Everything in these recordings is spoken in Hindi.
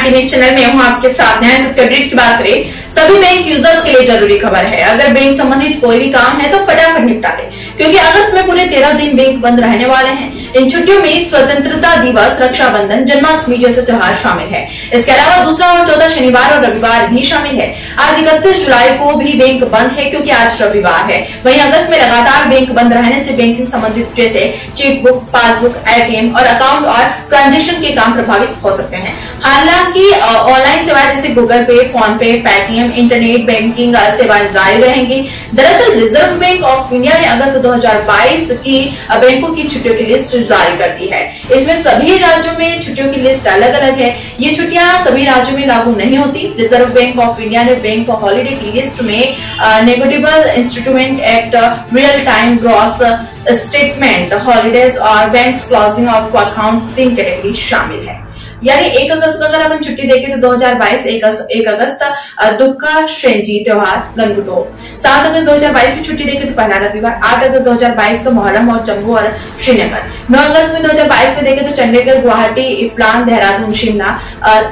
एमपी चैनल में हूँ आपके साथ। न्याय अपडेट की बात करें, सभी बैंक यूज़र्स के लिए ज़रूरी खबर है। अगर बैंक संबंधित कोई भी काम है तो फटाफट निपटा दे क्योंकि अगस्त में पूरे तेरह दिन बैंक बंद रहने वाले हैं। इन छुट्टियों में स्वतंत्रता दिवस, रक्षाबंधन, जन्माष्टमी जैसे त्योहार शामिल है। इसके अलावा दूसरा और चौदह शनिवार और रविवार भी शामिल है। आज इकतीस जुलाई को भी बैंक बंद है, क्योंकि आज रविवार है। वहीं अगस्त में लगातार बैंक बंद रहने से बैंकिंग संबंधित जैसे चेकबुक पासबुक एटीएम और अकाउंट और ट्रांजेक्शन के काम प्रभावित हो सकते हैं। हालाँकि ऑनलाइन सेवाएँ जैसे गूगल पे फ़ोन पे पेटीएम इंटरनेट बैंकिंग सेवाएँ जारी रहेंगी। दरअसल रिज़र्व बैंक ऑफ़ इंडिया ने अगस्त 2022 की बैंकों की छुट्टियों की लिस्ट जारी कर दी है। इसमें सभी राज्यों में छुट्टियों की लिस्ट अलग अलग है। ये छुट्टियाँ सभी राज्यों में लागू नहीं होती। रिज़र्व बैंक ऑफ़ इंडिया ने बैंक हॉलीडे की लिस्ट में negotiable instrument act real time gross statement holidays और बैंक क्लोजिंग ऑफ़ अकाउंट तीन कैटेगरी शामिल है। यानी एक अगस्त को अगर अपन छुट्टी देखें तो 2022 बाईस, एक अगस्त दुखा श्रेणी त्योहार गंगुटो सात अगस्त 2022 की छुट्टी देखें तो पहला रविवार, आठ अगस्त 2022 का मोहर्रम और जम्मू और श्रीनगर। नौ अगस्त में 2022 में देखें तो चंडीगढ़, गुवाहाटी, इफ्लान, देहरादून, शिमला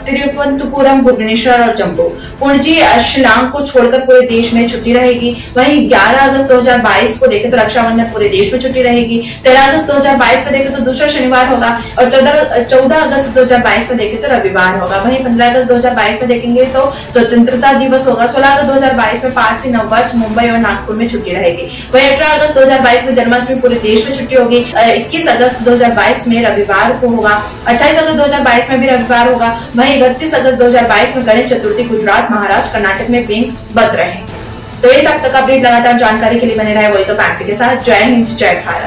तिरुवनंतपुरम, भुवनेश्वर और जम्मू। पुणजी शिलांग को छोड़कर पूरे देश में छुट्टी रहेगी। वहीं 11 अगस्त 2022 को देखें तो रक्षाबंधन पूरे देश में छुट्टी रहेगी। तेरह अगस्त 2022 में देखें तो दूसरा शनिवार होगा और चौदह चौदह अगस्त 2022 में देखें तो रविवार होगा। वहीं पंद्रह अगस्त 2022 में देखेंगे तो स्वतंत्रता दिवस होगा। सोलह अगस्त 2022 में पाँच से नौ वर्ष मुंबई और नागपुर में छुट्टी रहेगी। वहीं अठारह अगस्त 2022 में जन्माष्टमी पूरे देश में छुट्टी होगी। इक्कीस अगस्त 2022 में रविवार को होगा। अट्ठाईस अगस्त 2022 में भी रविवार होगा। वही इकतीस अगस्त 2022 में गणेश चतुर्थी गुजरात, महाराष्ट्र, कर्नाटक में बैंक बंद रहे तो ये तब तक अपडेट लगातार जानकारी के लिए बने रहे वही तो एमपी के साथ। जय हिंद, जय भारत।